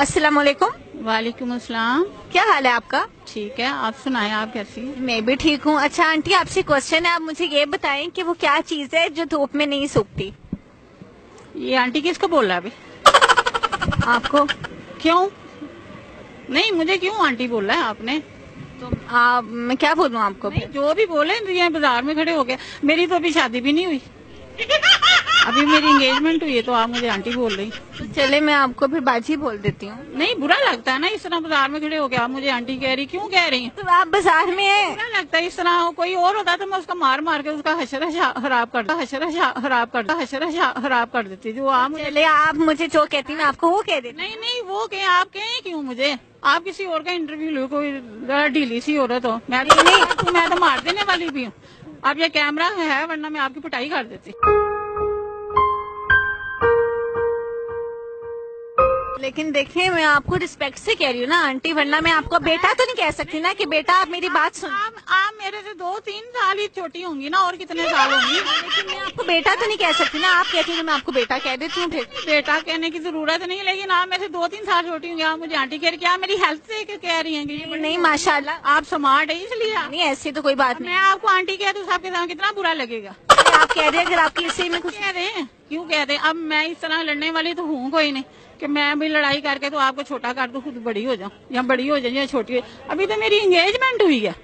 अस्सलाम वालेकुम वालेकुम अस्सलाम क्या हाल है आपका? ठीक है आप सुनाए आप कैसी मैं भी ठीक हूँ। अच्छा आंटी आपसे क्वेश्चन है आप मुझे ये बताएँ कि वो क्या चीज़ है जो धूप में नहीं सूखती? ये आंटी किसको बोल रहा है अभी? आपको? क्यों? नहीं मुझे क्यों आंटी बोल रहा है आपने? तो आप मैं क्या बोलूँ आपको? नहीं, जो भी बोले ये बाज़ार में खड़े हो गए। मेरी तो अभी शादी भी नहीं हुई। अभी मेरी एंगेजमेंट हुई है तो आप मुझे आंटी बोल रही तो चले मैं आपको फिर बाजी बोल देती हूँ। नहीं बुरा लगता है ना इस तरह बाज़ार में खड़े हो गया आप मुझे आंटी कह रही क्यों कह रही? तो आप बाज़ार में हैं। बुरा लगता है इस तरह कोई और होता तो मैं उसका मार मार के उसका हशरा खराब कर हशरा खराब कर हशरा खराब कर देती जो आप चले आप मुझे जो कहती हैं आपको वो कह देती नहीं नहीं वो कहें आप कहें क्यों मुझे? आप किसी और का इंटरव्यू लो कोई जरा ढीली सी औरत हो। मैं तो नहीं मैं तो मार देने वाली भी हूँ। अब ये कैमरा है वरना मैं आपकी पिटाई कर देती। लेकिन देखिए मैं आपको रिस्पेक्ट से कह रही हूँ ना आंटी वरना मैं आपको बेटा तो नहीं कह सकती ना कि बेटा आप मेरी बात सुन। आप आप मेरे से दो तीन साल ही छोटी होंगी ना और कितने साल होंगी? लेकिन मैं आपको बेटा तो नहीं कह सकती ना आप कहती हैं तो मैं आपको बेटा कह देती हूँ फिर। बेटा कहने की ज़रूरत नहीं लेकिन आप मेरे से दो तीन साल छोटी होंगी आप मुझे आंटी कह रही क्या मेरी हेल्थ से कह रही हैं नहीं माशाला आप स्मार्ट है इसलिए नहीं ऐसी तो कोई बात नहीं। मैं आपको आंटी कह दूँ आपके साथ कितना बुरा लगेगा? आप कह रहे हैं अगर आपकी इसी में कुछ कह रहे हैं? क्यों कह रहे हैं? अब मैं इस तरह लड़ने वाली तो हूँ कोई नहीं कि मैं भी लड़ाई करके तो आपको छोटा कर दू खुद बड़ी हो जाऊँ या बड़ी हो जाऊँ या छोटी हो अभी तो मेरी एंगेजमेंट हुई है।